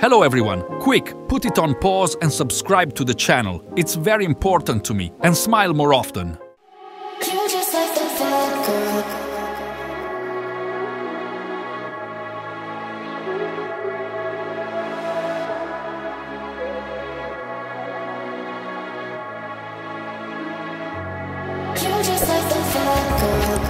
Hello everyone! Quick, put it on pause and subscribe to the channel. It's very important to me. And smile more often. You just like the fuck